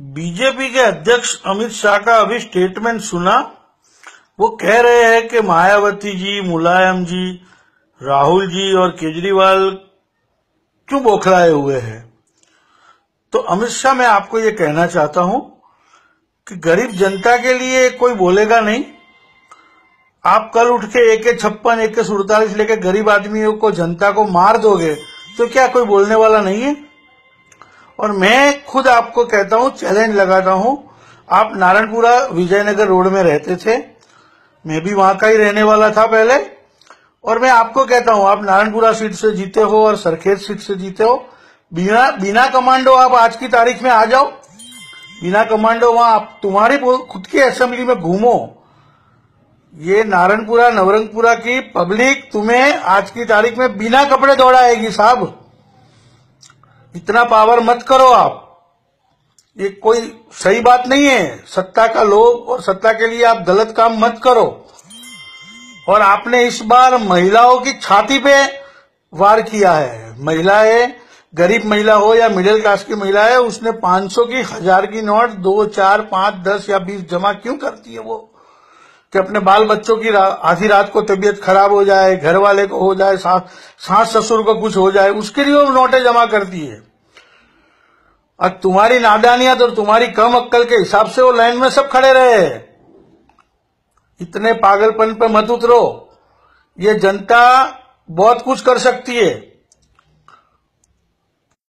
BJP के अध्यक्ष अमित शाह का अभी स्टेटमेंट सुना। वो कह रहे हैं कि मायावती जी, मुलायम जी, राहुल जी और केजरीवाल क्यों बौखलाए हुए हैं? तो अमित शाह, मैं आपको ये कहना चाहता हूँ कि गरीब जनता के लिए कोई बोलेगा नहीं। आप कल उठ के एक छप्पन, एक सुड़तालीस लेके गरीब आदमियों को, जनता को मार दोगे तो क्या कोई बोलने वाला नहीं है? और मैं खुद आपको कहता हूँ चैलेंज लगाता हूँ, आप नारायणपुरा विजयनगर रोड में रहते थे, मैं भी वहाँ का ही रहने वाला था पहले, और मैं आपको कहता हूँ, आप नारायणपुरा सीट से जीते हो और सरखेज सीट से जीते हो, बिना बिना कमांडो आप आज की तारीख में आ जाओ, बिना कमांडो वहाँ आप तुम्हारी खुद की असेंबली में घूमो। ये नारायणपुरा, नवरंगपुरा की पब्लिक तुम्हें आज की तारीख में बिना कपड़े दौड़ाएगी साहब। इतना पावर मत करो आप। ये कोई सही बात नहीं है। सत्ता का लोभ और सत्ता के लिए आप गलत काम मत करो। और आपने इस बार महिलाओं की छाती पे वार किया है। महिलाएँ गरीब महिला हो या मिडिल क्लास की महिला है, उसने 500 की, हज़ार की नोट, दो, चार, पाँच, दस या बीस जमा क्यों करती है वो? कि अपने बाल बच्चों की आधी रात को तबीयत खराब हो जाए घर वाले को हो जाए सास ससुर को कुछ हो जाए, उसके लिए वो नोटे जमा करती है। और तुम्हारी नादानियत और तुम्हारी कम अक्कल के हिसाब से वो लाइन में सब खड़े रहे इतने पागलपन पे मत उतरो। ये जनता बहुत कुछ कर सकती है।